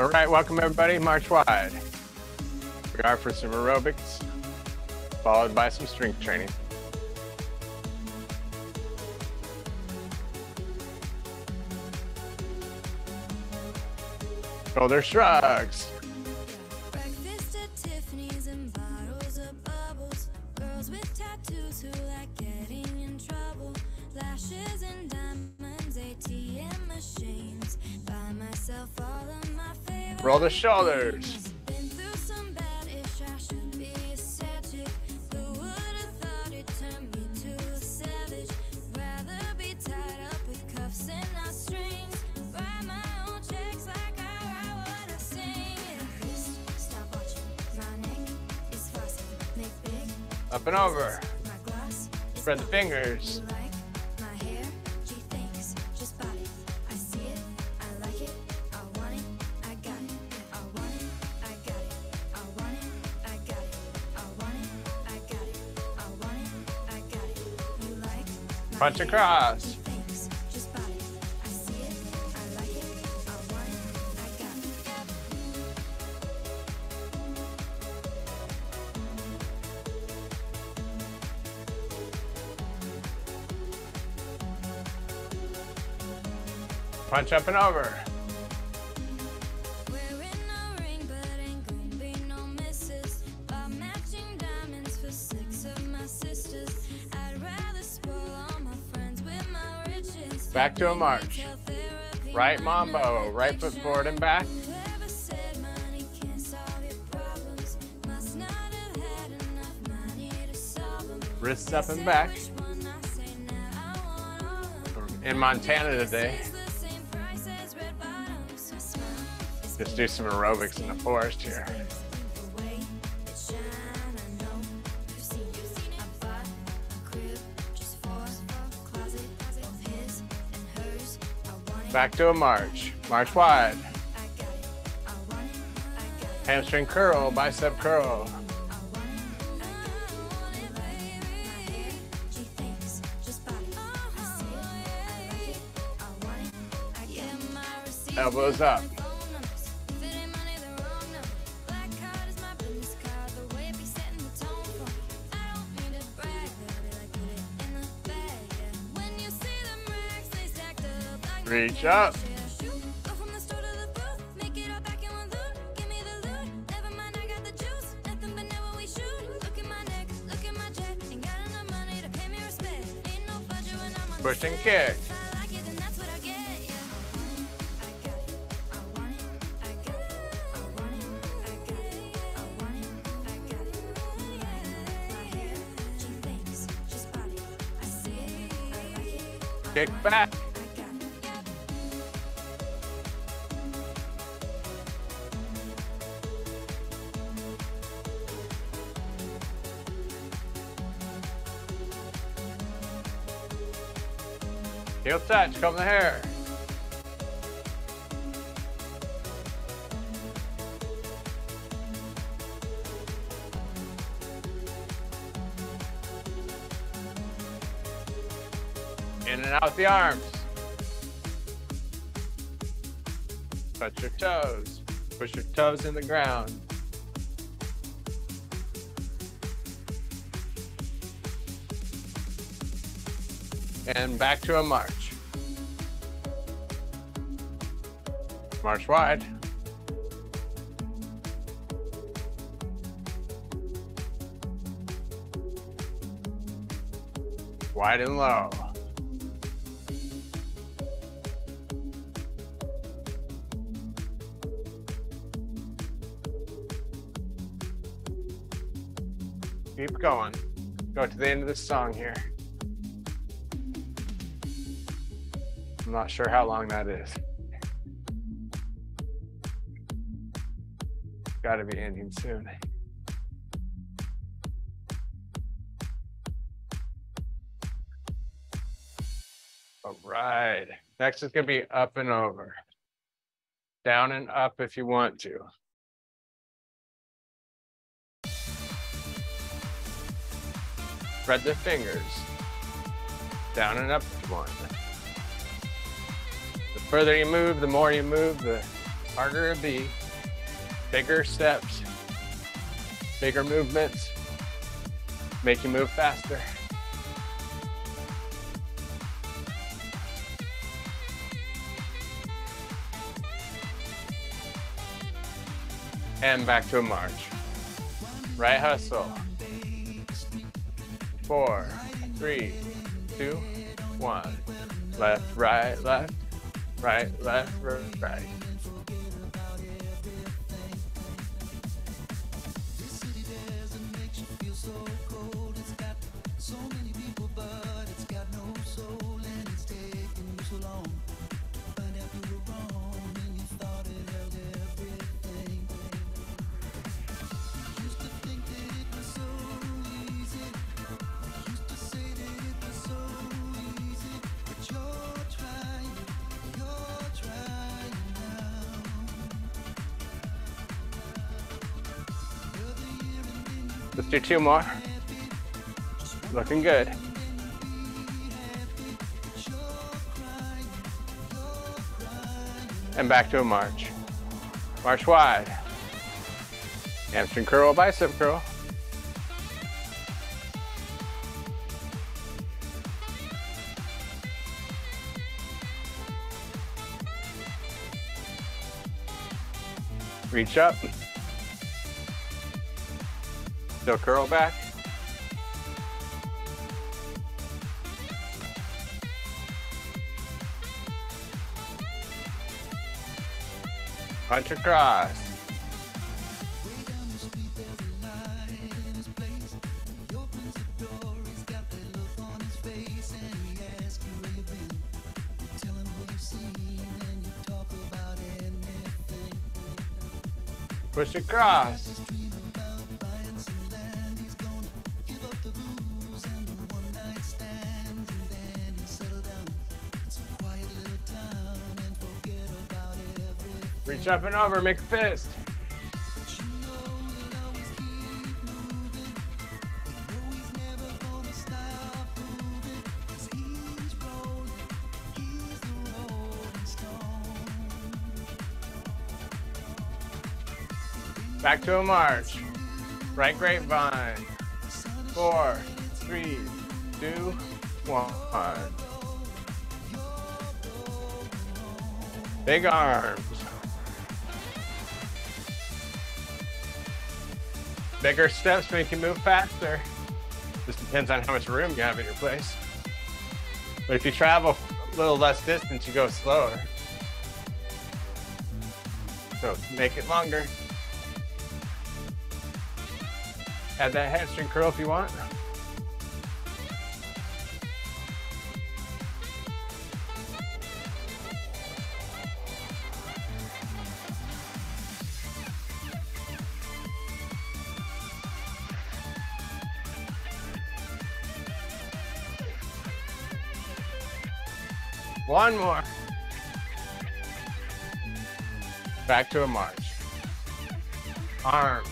All right, welcome everybody, march wide. We are for some aerobics, followed by some strength training. Shoulder shrugs. Flossy. the shoulders. Up and over. Spread the fingers. Got across. Punch up and over. Back to a march. Right mambo, right foot forward and back. Wrists up and back. In Montana today. Just do some aerobics in the forest here. Back to a march. March wide. Hamstring curl, bicep curl. Elbows up. Reach up. Push and kick. Kick back. Comb the hair. In and out the arms. Touch your toes. Push your toes in the ground. And back to a march. March wide. Wide and low. Keep going. Go to the end of the song here. I'm not sure how long that is. Got to be ending soon. All right. Next is going to be up and over. Down and up if you want to. Spread the fingers. Down and up if you want. The further you move, the more you move, the harder to be, bigger steps, bigger movements, make you move faster. And back to a march. Right hustle. Four, three, two, one. Left, right, left, right, left, right. Two more. Looking good. And back to a march. March wide. Hamstring curl, bicep curl. Reach up. Still curl back. Punch across. Push across. And over, make a fist. Back to a march. Right grapevine. Four, three, two, one. Big arms. Bigger steps make you move faster. Just depends on how much room you have in your place. But if you travel a little less distance, you go slower. So make it longer. Add that hamstring curl if you want. One more. Back to a march. Arms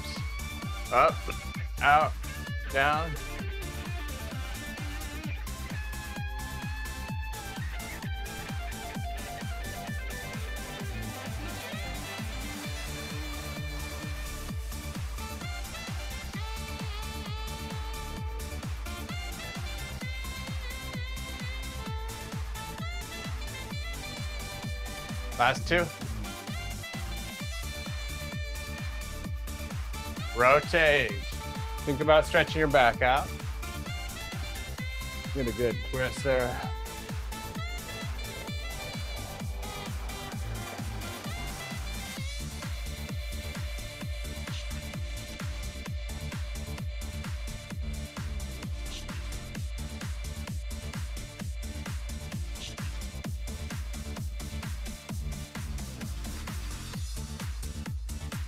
up, out, down. Last two. Rotate. Think about stretching your back out. Get a good twist there.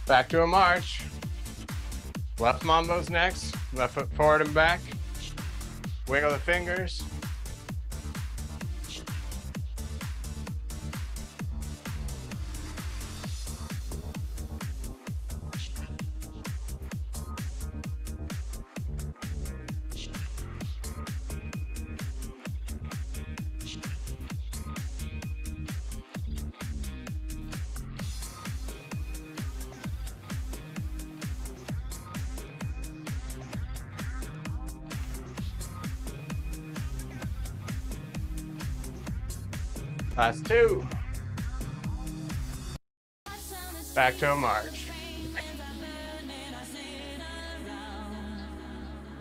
Back to a march. Left mambo's next. Left foot forward and back. Wiggle the fingers. Last two. Back to a march.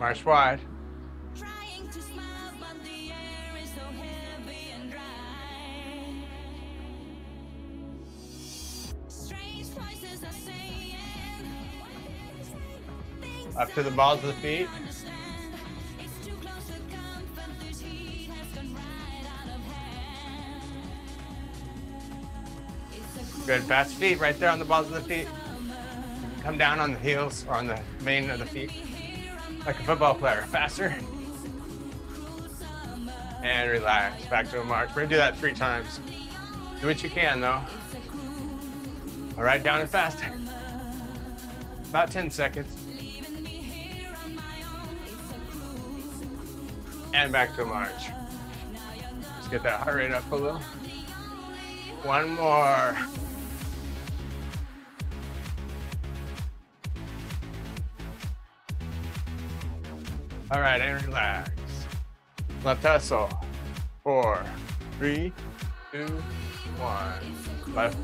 March wide. Up to the balls of the feet. Good. Fast feet right there on the balls of the feet. Come down on the heels or on the main of the feet. Like a football player. Faster. And relax. Back to a march. We're gonna do that three times. Do what you can though. All right, down and faster. About 10 seconds. And back to a march. Let's get that heart rate up a little. One more. All right, and relax. Left. Four, three, two, one. Left.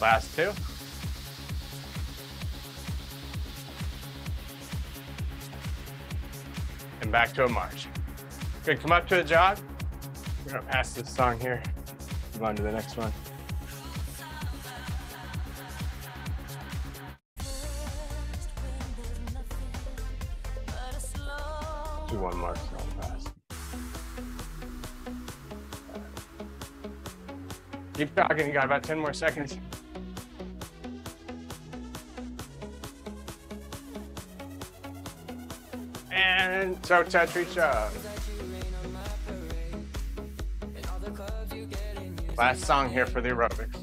Last two. And back to a march. Good. Come up to a jog. We're gonna pass this song here. Move on to the next one. Do one more song fast. Keep talking. You got about 10 more seconds. Toe touch, reach. Last song here for the aerobics.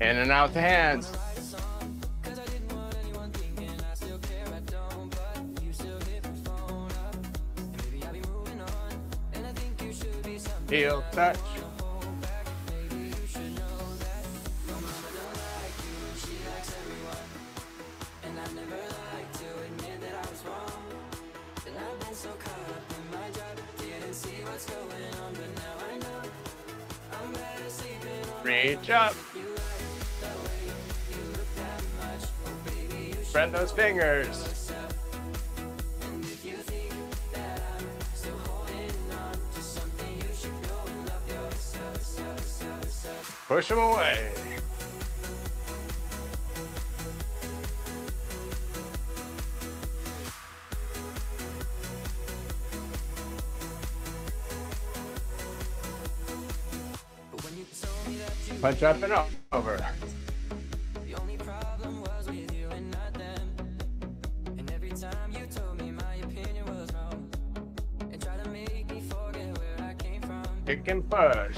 In and out the hands. Heel touch. Reach up. Spread those fingers. Push them away. Punch up and over. Kick and push.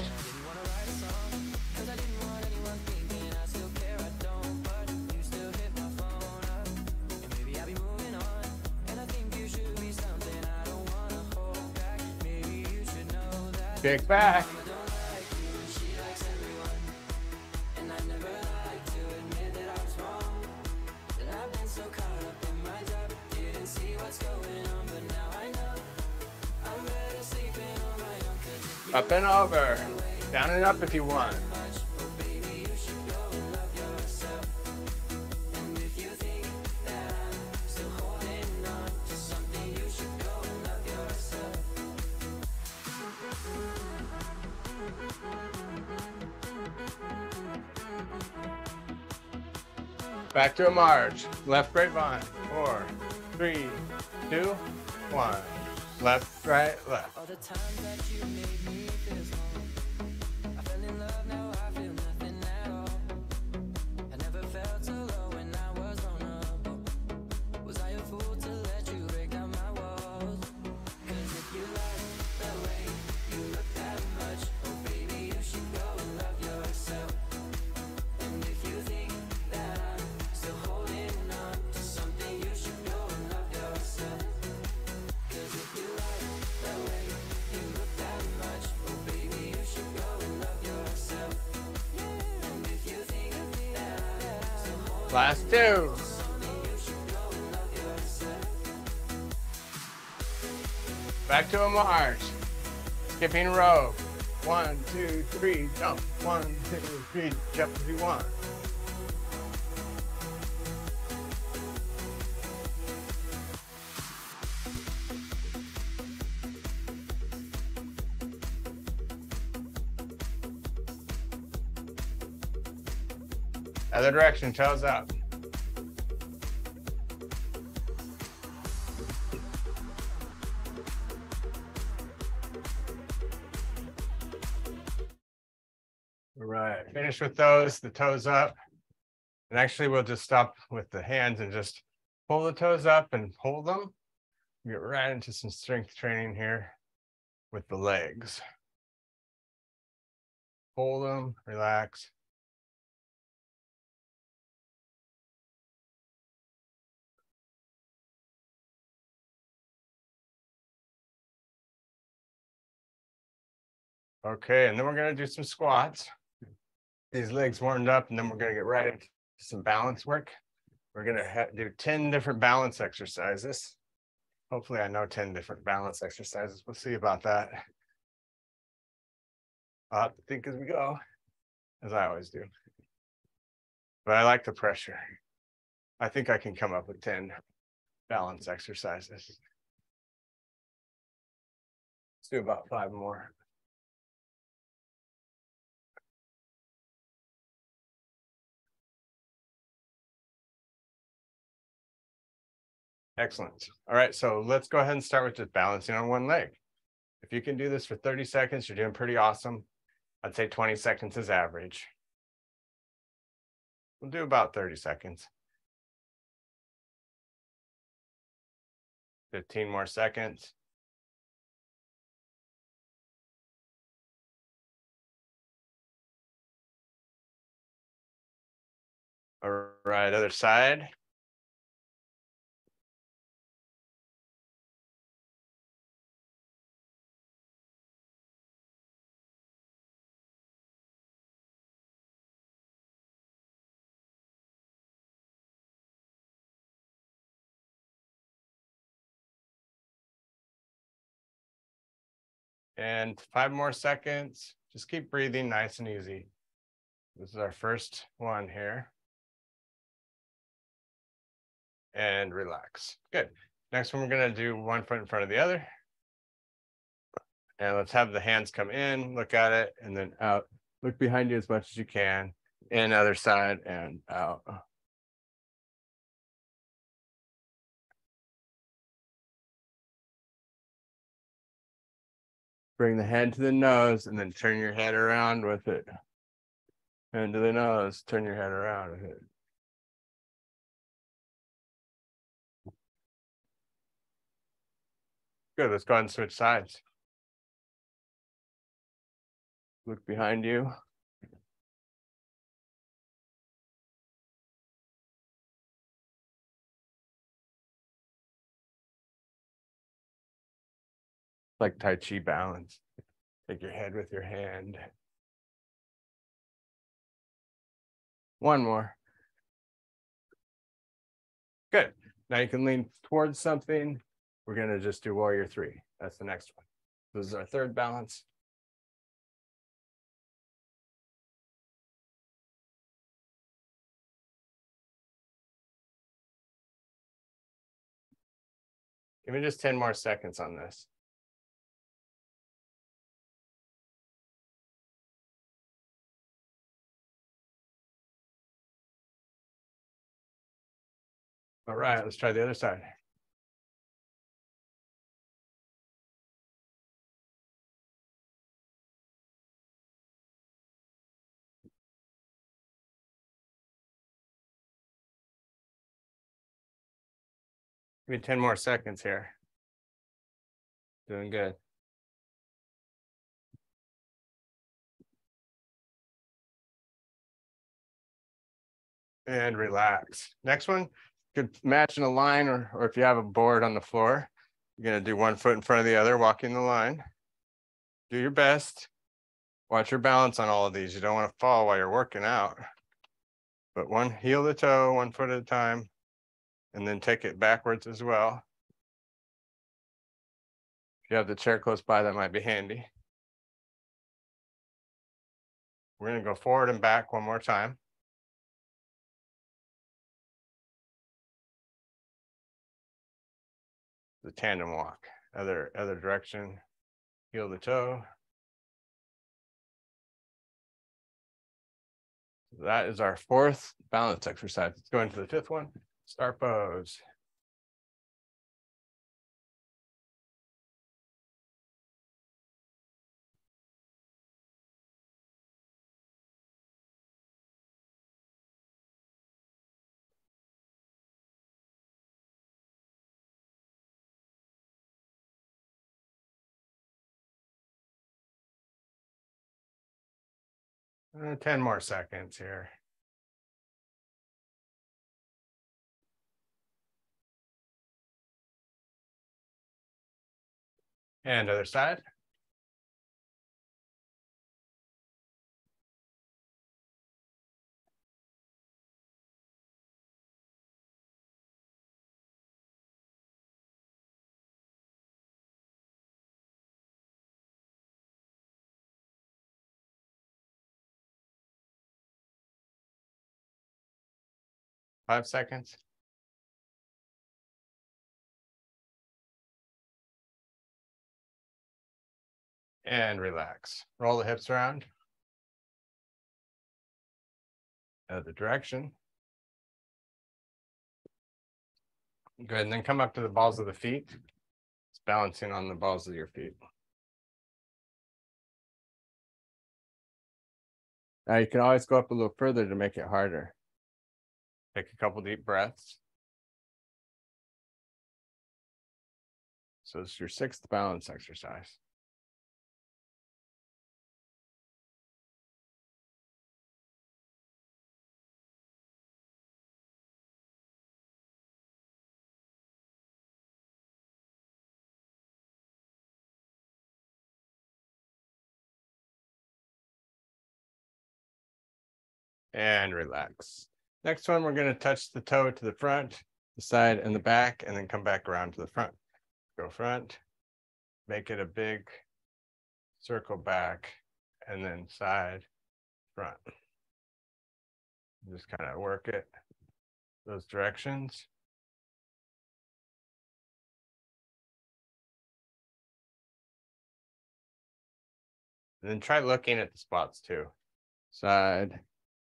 Kick back. Up and over. Down and up if you want. Back to a march. Left grapevine. Four, three, two, one. Left, right, left. Back to a march. Skipping rope. One, two, three, jump. One, two, three, jump if you want. Other direction, toes up. Finish with those, the toes up. And actually, we'll just stop with the hands and just pull the toes up and hold them. Get right into some strength training here with the legs. Hold them, relax. Okay, and then we're gonna do some squats. These legs warmed up, and then we're gonna get right into some balance work. We're gonna do ten different balance exercises. Hopefully, I know ten different balance exercises. We'll see about that. I'll have to think as we go, as I always do. But I like the pressure. I think I can come up with ten balance exercises. Let's do about five more. Excellent. All right, so let's go ahead and start with just balancing on one leg. If you can do this for 30 seconds, you're doing pretty awesome. I'd say 20 seconds is average. We'll do about 30 seconds. 15 more seconds. All right, other side. And five more seconds. Just keep breathing nice and easy. This is our first one here. And relax. Good. Next one, we're going to do one foot in front of the other. And let's have the hands come in, look at it, and then out. Look behind you as much as you can. In other side and out. Bring the head to the nose and then turn your head around with it. And to the nose, turn your head around with it. Good, let's go ahead and switch sides. Look behind you. Like Tai Chi balance. Take your head with your hand. One more. Good. Now you can lean towards something. We're gonna just do warrior three. That's the next one. This is our third balance. Give me just ten more seconds on this. All right, let's try the other side. Give me ten more seconds here. Doing good. And relax. Next one, could match in a line or, or if you have a board on the floor, you're gonna do one foot in front of the other, walking the line. Do your best. Watch your balance on all of these. You don't want to fall while you're working out. But one heel to toe, one foot at a time. And then take it backwards as well. If you have the chair close by, that might be handy. We're gonna go forward and back one more time. The tandem walk, other, other direction, heel to toe. That is our fourth balance exercise. Let's go into the fifth one, start pose. Uh, ten more seconds here. And other side. Five seconds. And relax. Roll the hips around. Other direction. Good, and then come up to the balls of the feet. It's balancing on the balls of your feet. Now you can always go up a little further to make it harder. Take a couple deep breaths. So this is your sixth balance exercise. And relax. Next one, we're gonna touch the toe to the front, the side and the back, and then come back around to the front. Go front, make it a big circle back, and then side, front. Just kind of work it those directions. And then try looking at the spots too. Side,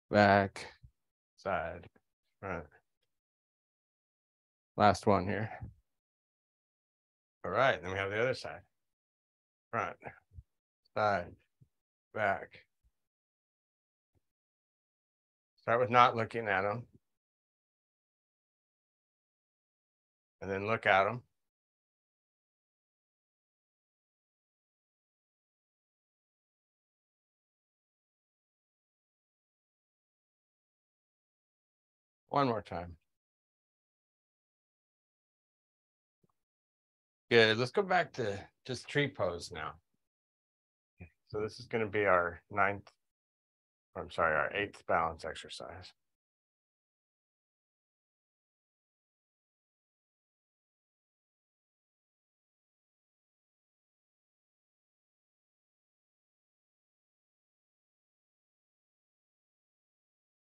back, side, front. Last one here. All right, then we have the other side. Front, side, back. Start with not looking at them. And then look at them. One more time. Good, let's go back to just tree pose now. So this is gonna be our ninth, or I'm sorry, our eighth balance exercise.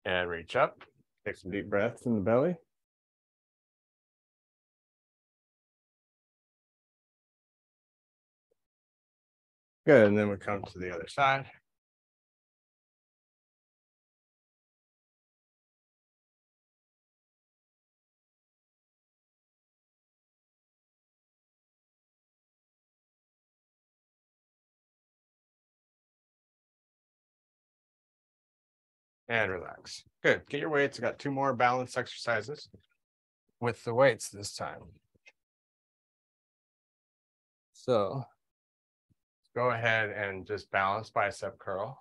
And reach up, take some deep breaths in the belly. Good, and then we come to the other side. And relax. Good. Get your weights. I Got two more balance exercises with the weights this time. So go ahead and just balance bicep curl.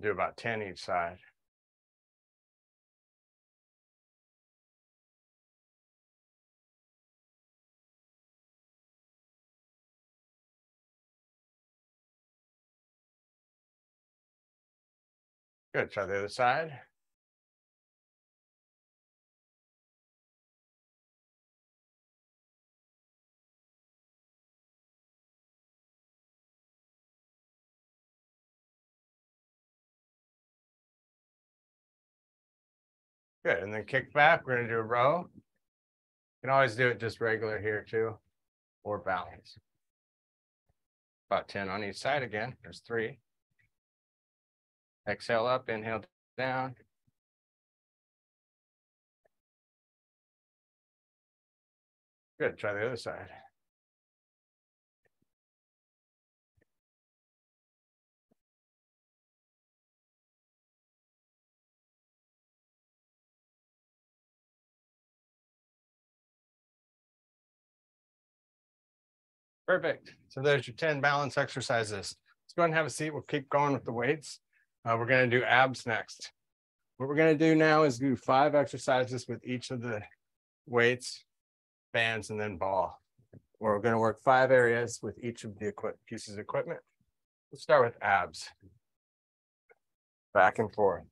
Do about 10 each side. Good. Try the other side. Good. And then kick back. We're going to do a row. You can always do it just regular here too, or balance. About 10 on each side again. There's three. Exhale up, inhale down. Good, try the other side. Perfect. So there's your ten balance exercises. Let's go and have a seat. We'll keep going with the weights. Uh, we're gonna do abs next. What we're gonna do now is do five exercises with each of the weights, bands, and then ball. We're gonna work five areas with each of the pieces of equipment. Let's start with abs. Back and forth.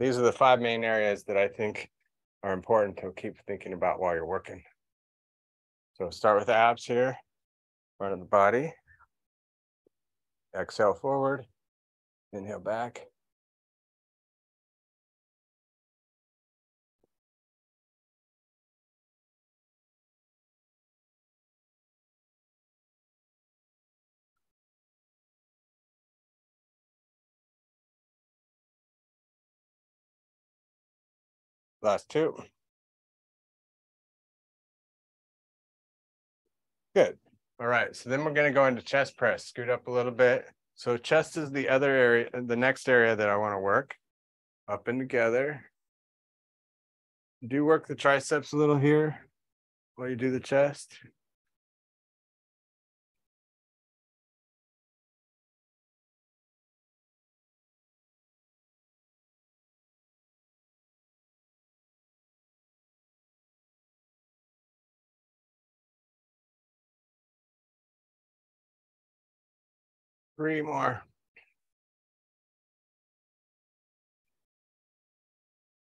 These are the five main areas that I think are important to keep thinking about while you're working. So start with abs here, front of the body. Exhale forward, inhale back. Last two. Good. All right, so then we're gonna go into chest press, scoot up a little bit. So chest is the other area, the next area that I want to work. Up and together. Do work the triceps a little here while you do the chest. Three more.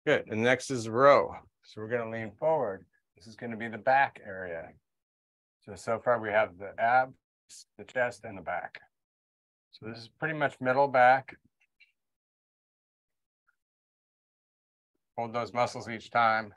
Good, and next is row. So we're gonna lean forward. This is gonna be the back area. So, so far we have the abs, the chest and the back. So this is pretty much middle back. Hold those muscles each time.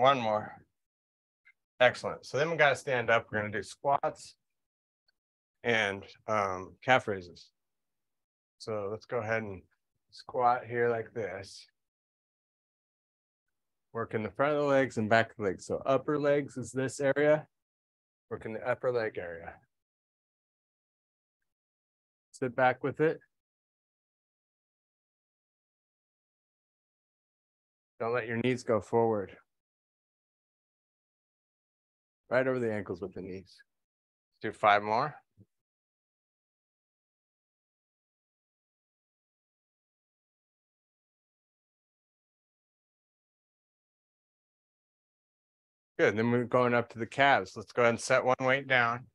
One more. Excellent. So then we got to stand up. We're going to do squats and um, calf raises. So let's go ahead and squat here like this. Working the front of the legs and back of the legs. So upper legs is this area. Working the upper leg area. Sit back with it. Don't let your knees go forward. Right over the ankles with the knees. Let's do five more. Good, then we're going up to the calves. Let's go ahead and set one weight down.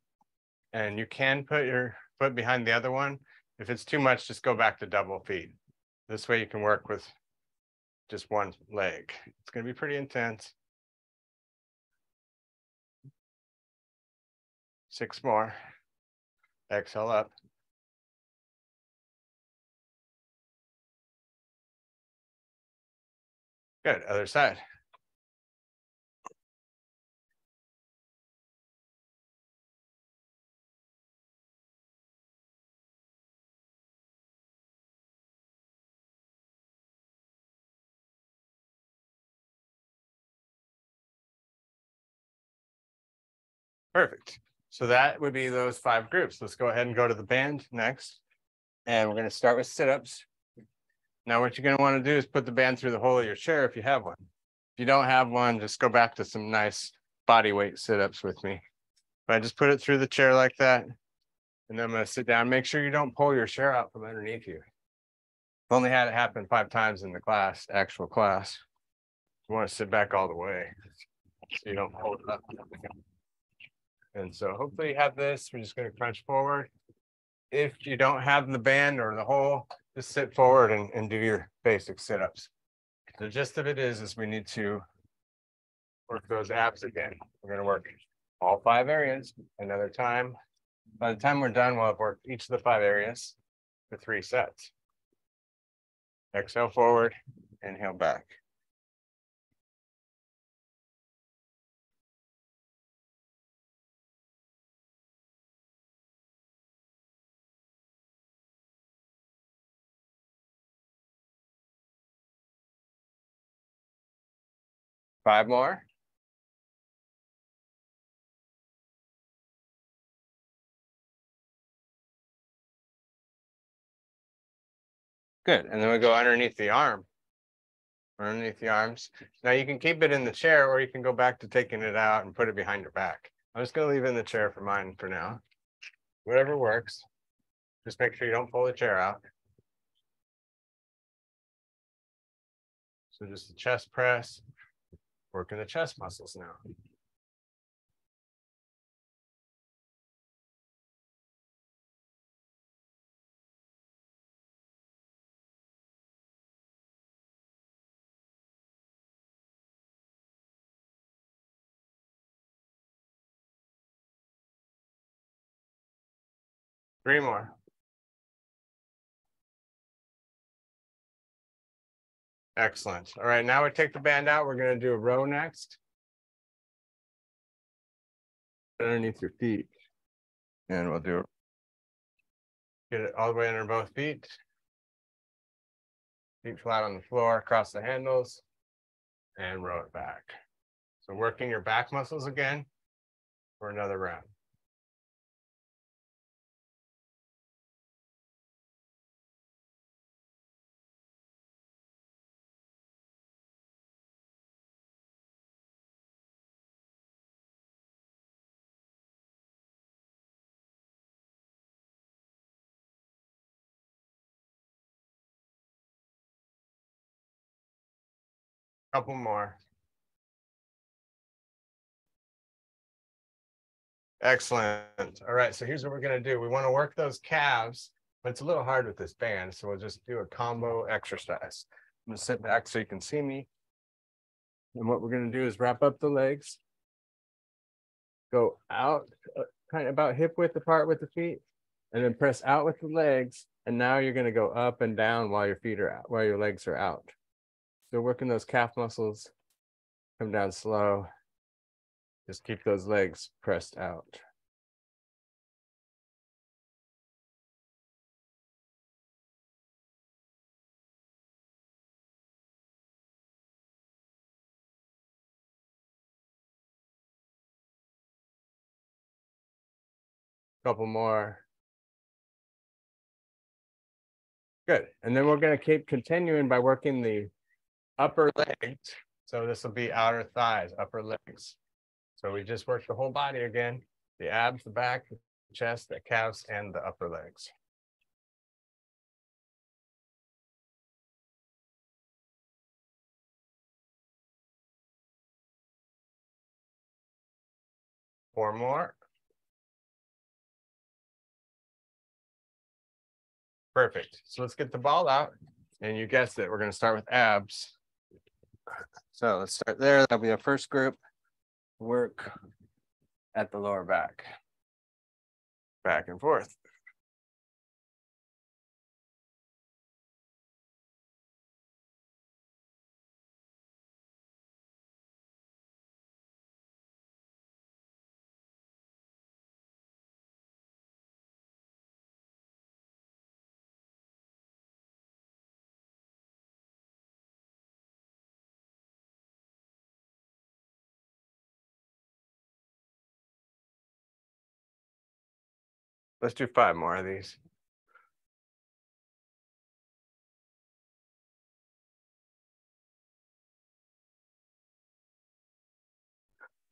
And you can put your foot behind the other one. If it's too much, just go back to double feet. This way you can work with just one leg. It's gonna be pretty intense. Six more. Exhale up. Good, other side. Perfect. So that would be those five groups. Let's go ahead and go to the band next. And we're gonna start with sit-ups. Now, what you're gonna wanna do is put the band through the hole of your chair if you have one. If you don't have one, just go back to some nice body weight sit-ups with me. But I just put it through the chair like that. And then I'm gonna sit down. Make sure you don't pull your chair out from underneath you. I've only had it happen five times in the class, actual class. You wanna sit back all the way. So you don't hold it up. And so hopefully you have this. We're just gonna crunch forward. if you don't have the band or the hole, just sit forward and, and do your basic sit-ups. The gist of it is, is we need to work those abs again. We're gonna work all five areas another time. By the time we're done, we'll have worked each of the five areas for three sets. Exhale forward, inhale back. Five more. Good, and then we go underneath the arm. Underneath the arms. Now you can keep it in the chair or you can go back to taking it out and put it behind your back. I'm just gonna leave it in the chair for mine for now. Whatever works. Just make sure you don't pull the chair out. So just a chest press, working the chest muscles now. Three more. Excellent. All right, now we take the band out. We're gonna do a row next. Underneath your feet. And we'll do. it. Get it all the way under both feet. Feet flat on the floor, across the handles. And row it back. So working your back muscles again for another round. Couple more. Excellent. All right, so here's what we're gonna do. We wanna work those calves, but it's a little hard with this band, so we'll just do a combo exercise. I'm gonna sit back so you can see me. And what we're gonna do is wrap up the legs. Go out, uh, kind of about hip width apart with the feet, and then press out with the legs. And now you're gonna go up and down while your feet are out, while your legs are out. So working those calf muscles, come down slow. Just keep those legs pressed out. Couple more. Good, and then we're gonna keep continuing by working the upper legs. So this will be outer thighs, upper legs. So we just worked the whole body again, the abs, the back, the chest, the calves, and the upper legs. Four more. Perfect. So let's get the ball out. And you guessed it, we're gonna start with abs. So let's start there. That'll be our first group. Work at the lower back. Back and forth. Let's do five more of these.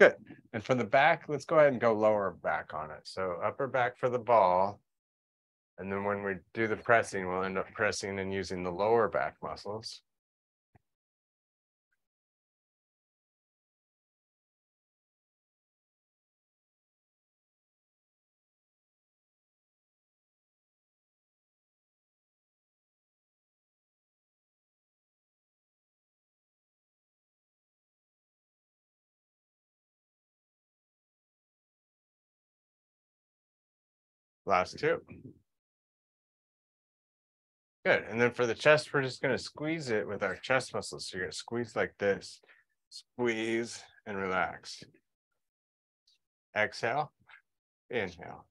Good. And from the back, let's go ahead and go lower back on it. So upper back for the ball. And then when we do the pressing, we'll end up pressing and using the lower back muscles. Last two. Good, and then for the chest, we're just gonna squeeze it with our chest muscles. So you're gonna squeeze like this, squeeze and relax. Exhale, inhale.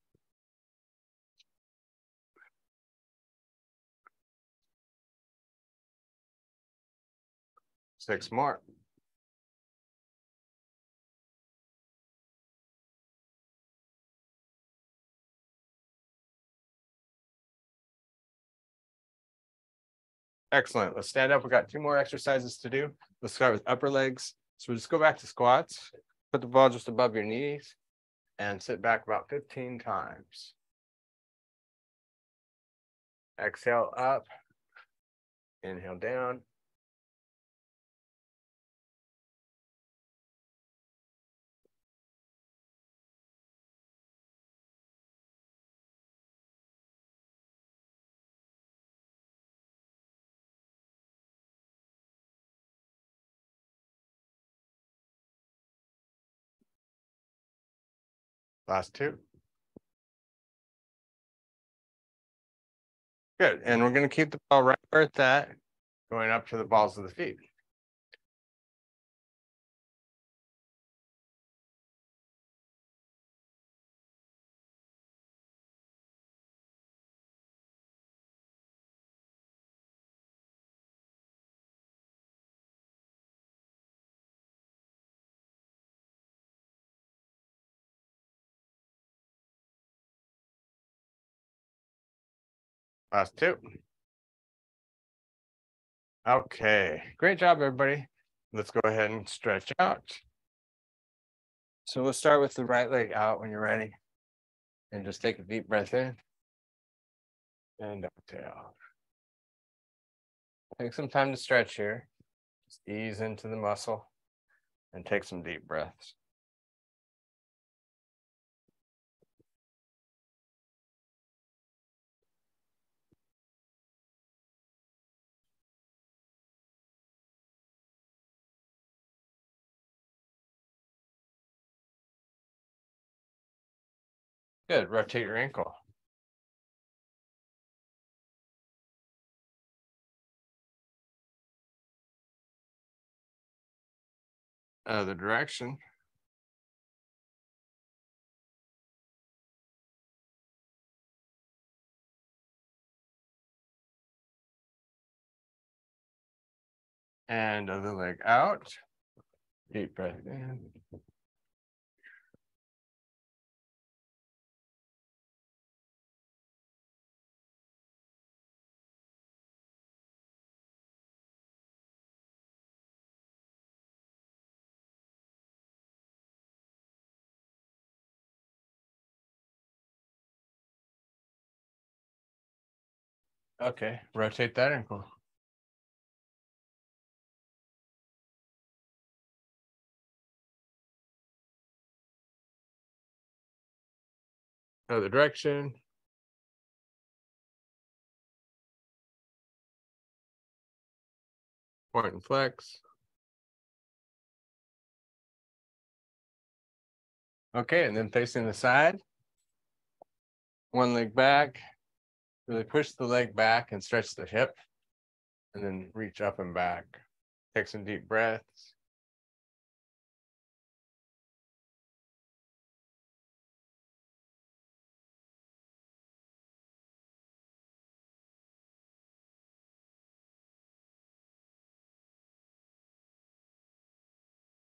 Six more. Excellent. Let's stand up. We've got two more exercises to do. Let's start with upper legs. So we'll just go back to squats. Put the ball just above your knees and sit back about 15 times. Exhale up. Inhale down. Last two. Good, and we're gonna keep the ball right where it's at, going up to the balls of the feet. Last two. Okay, great job, everybody. Let's go ahead and stretch out. So we'll start with the right leg out when you're ready. And just take a deep breath in. And exhale. Take some time to stretch here. Just ease into the muscle and take some deep breaths. Good, rotate your ankle. Other direction. And other leg out. Deep breath in. Okay, rotate that ankle. Other direction. Point and flex. Okay, and then facing the side. One leg back. Really push the leg back and stretch the hip. And then reach up and back. Take some deep breaths.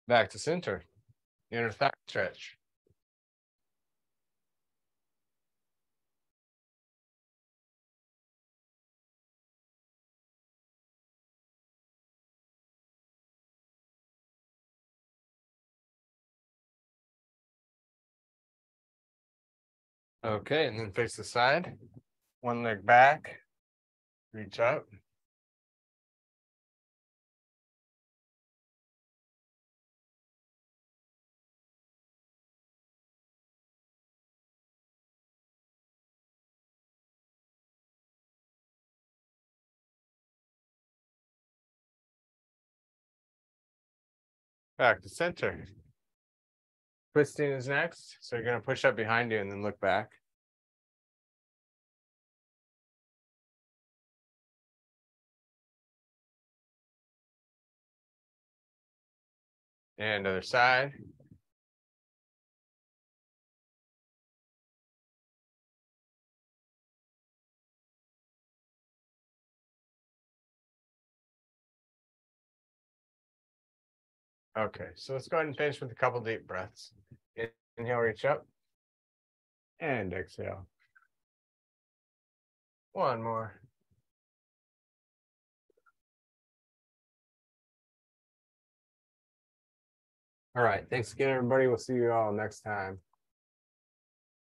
Back to center. Inner thigh stretch. Okay, and then face the side. One leg back. Reach up. Back to center. Twisting is next. So you're going to push up behind you and then look back. And other side. Okay, so let's go ahead and finish with a couple deep breaths. Inhale, reach up. And exhale. One more. All right, thanks again, everybody. We'll see you all next time.